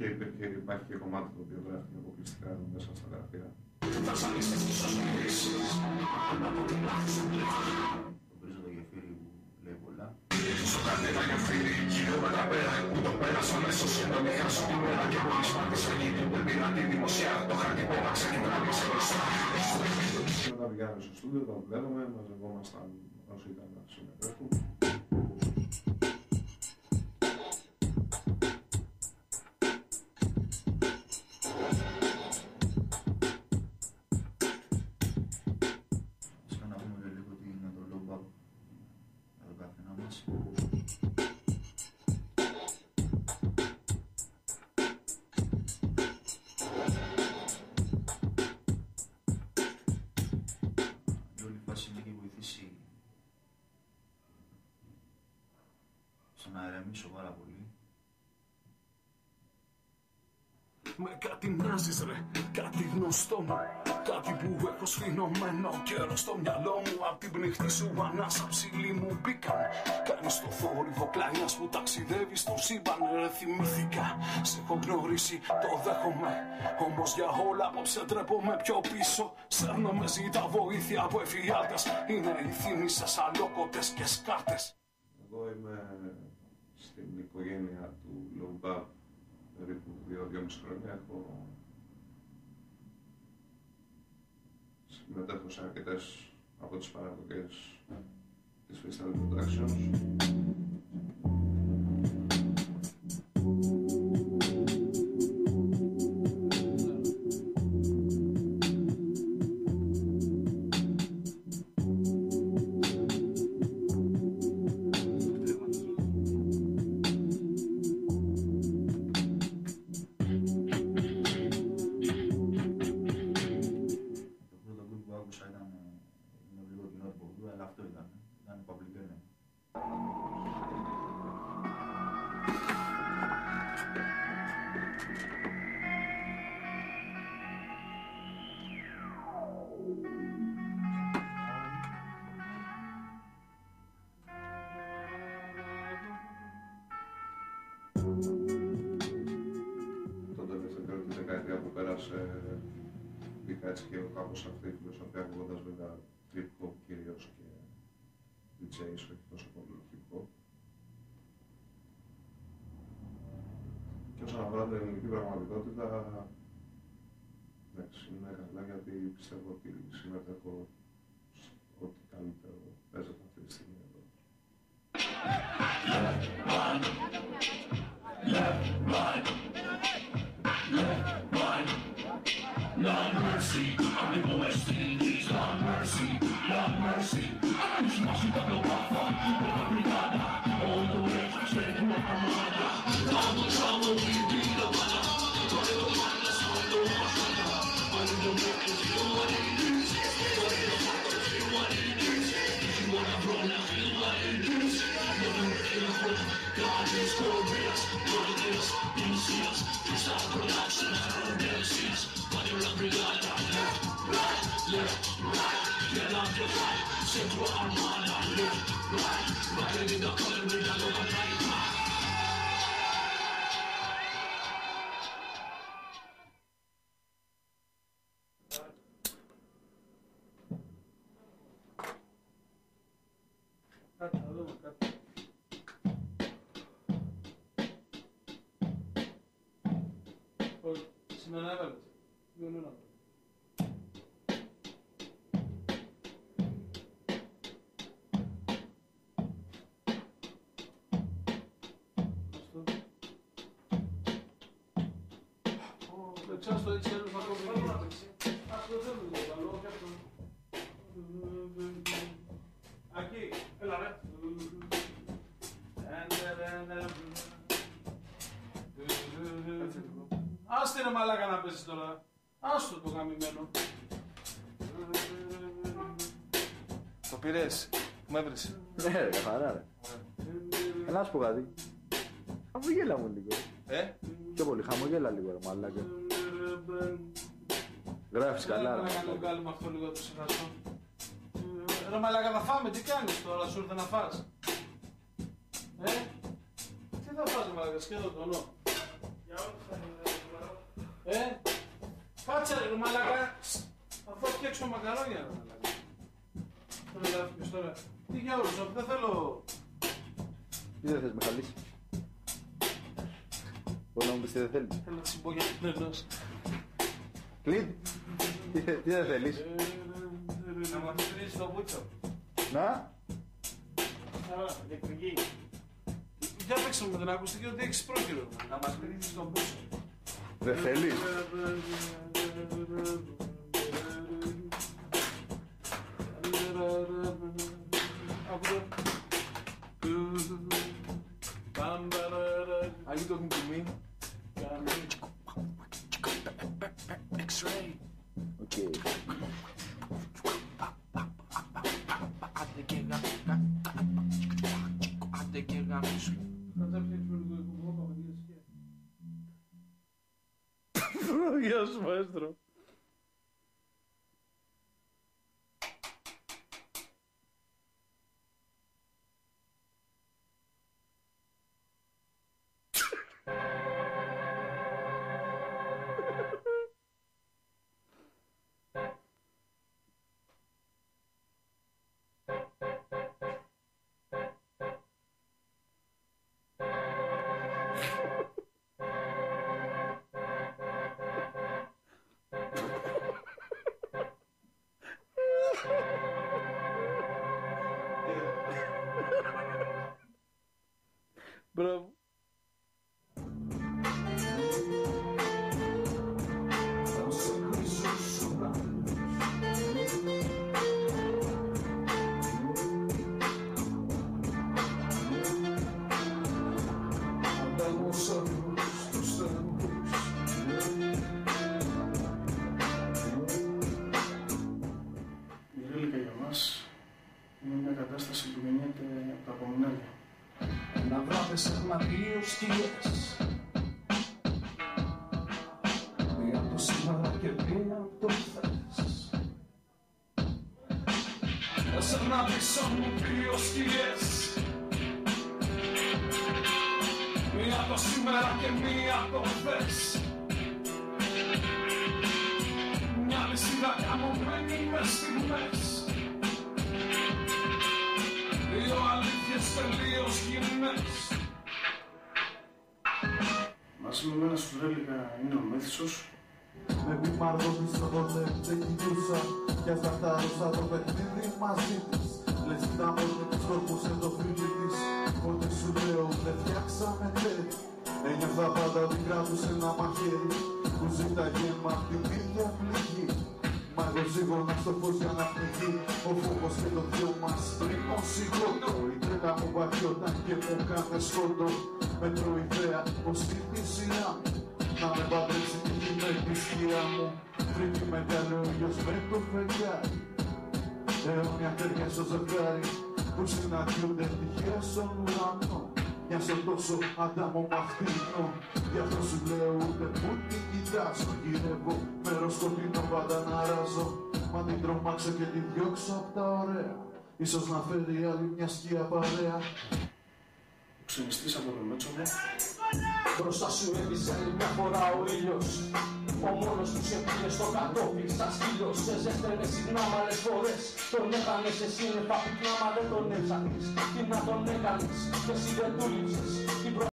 Και υπάρχει και κομμάτι το οποίο γράφει αποκλειστικά μέσα στα γραφεία. Βρίζω το γεφύρι που λέει πολλά. Στο κανένα γεφύρι, χιλιόμετρα πέρα Που το πέρασε αμέσως και να μην χάσω τη μέρα Και πολύ σπάντης θα γίνει που πήρα τη δημοσία Το χάρτη πέταξε και να μην ξεχωριστά Και μετά πηγαίναμε στο στούντιο, τα δουλεύαμε, μαζευόμασταν όσοι ήταν να συμμετέχουν. Στο να ηρεμήσω πάρα πολύ. Με κάτι μοιάζεις ρε, κάτι γνωστό μου. Κάτι που έχω σφινωμένο καιρό στο μυαλό μου. Απ' την πνιχτή σου ανάσα ψηλή μου μπήκαν Κάνεις το θόρυβο κλάνιας που ταξιδεύει στο σύμπαν Ρε. Θυμήθηκα, σε έχω γνωρίσει, το δέχομαι. Όμως για όλα απόψε τρέπομαι πιο πίσω. Σέρνομαι ζητά βοήθεια από εφιάλτες Είναι οι θύμοι σας αλόκοτες και σκάρτες. Εγώ είμαι στην οικογένεια του Λομπά περίπου δύο-δυόμιση χρόνια. Έχω συμμετέχω σε αρκετές από τις παραγωγές της Freestyle Productions. Μπήκα έτσι και κάπως σε αυτή τη φιλοσοφία ακούγοντας βέβαια trip hop κυρίως και DJs, όχι τόσο πολύ hip hop. Και όσον αφορά την ελληνική πραγματικότητα, εντάξει, είναι καλά γιατί πιστεύω ότι συμμετέχω σε Lord mercy, I'm the West Indies Lord mercy, Lord mercy Central Armada, left, right, riding in the color with ξέρω στο έτσι άλλο θα το βρει. Αυτό δεν είναι το καλό, όχι αυτό. Ακεί, έλα ρε. Άστε ρε μαλάκα να παίζεις τώρα. Άστο το γαμημένο. Το πήρες, που με έβρισε. Ναι, ρε, καθαρά, ρε. Έλα, να σου πω κάτι. Αφού γέλα μου λίγο. Ε, Πιο πολύ, χαμογέλα λίγο, ρε, μαλάκα. Γράφεις καλά, Έλα ρε. να κάνω βγάλουμε αυτό λίγο το συγχαστό. Ρε μαλάκα θα φάμε, τι κάνεις τώρα, σου ήρθε να φας; Ε, τι θα φας ρε μαλάκα, σκέτο το νο. Ε, κάτσε ρε μαλάκα. Αφού φτιάξω μακαρόνια ρε μαλάκα. Τώρα γράφεις τώρα. Τι για όλους, αφού δεν θέλω... Τι δεν θες Μιχαλής. Μπορεί να μου πεις τι δεν θέλεις. Θέλω να συμπώ για την ενός. Κλίντ. Τι, θε- τι δεν θέλεις. Να μας πεις το μπούτσο. Να. Για παίξε με την ακουστική ότι έχεις πρόχειρο. Να μας πεις το μπούτσο. Δεν θέλεις. Άντε και γάμισου. Θα ένα πίσω μου δύο σκιές. Μία από το σήμερα και μία από το χθες. Μια λυσίδα καμωμένη μες στιγμές. Δύο αλήθειες τελείως γυμνές. Μαζί με μένα στους ρέλικα είναι ο Μέθησος, Με μημάρδο πίσω τότε δεν κοιτούσα. Κι ας δαχτάρωσα το παιχνίδι μαζί της Λες τα μόνο της σκορπούσε το φίλι της Πότε σου λέω δεν φτιάξαμε τέτοιο Ένιωθα πάντα μικρά του σε ένα μαχαίρι. Που ζήταγε μα την ίδια πληγή. Μα εγώ ζήγωνα στο φως για να πνιγεί. Ο φόβος και το δυο μας πριν σηκώτο Η τρέλα μου βαριόταν και μου κάνε σκότο. Με τρώει θέα πως στη σειρά μου να με παντρέψει τη γη με τη σκιά μου. Τρίτη μεγάλο ήλιος με το φεγγάρι Αιώνια χέρια στο ζευγάρι Που συναντιούνται τυχαία στον ουρανό. Μια σε τόσο αντάμο μαχτίνο Γι' αυτό σου λέω ούτε που την κοιτάζω Γυρεύω. Μέρος σκοτεινό πάντα να ράζω. Μα την τρομάξω και την διώξω απ' τα ωραία. Ίσως να φέρει άλλη μια σκιά παρέα. Ο ξενιστής από το Μέτσοβο, Μπροστά σου έπισε άλλη μια φορά ο ήλιος Ο μόνος που σε πήρε στο κατόπι σαν σκύλος Σε ζέστρενε συγγνώμη άλλες φορές. Τον έχανες εσύ είναι παπικνά μα δεν τον έψαχνες. Τι να τον έκανες και εσύ δεν του λείψες. Την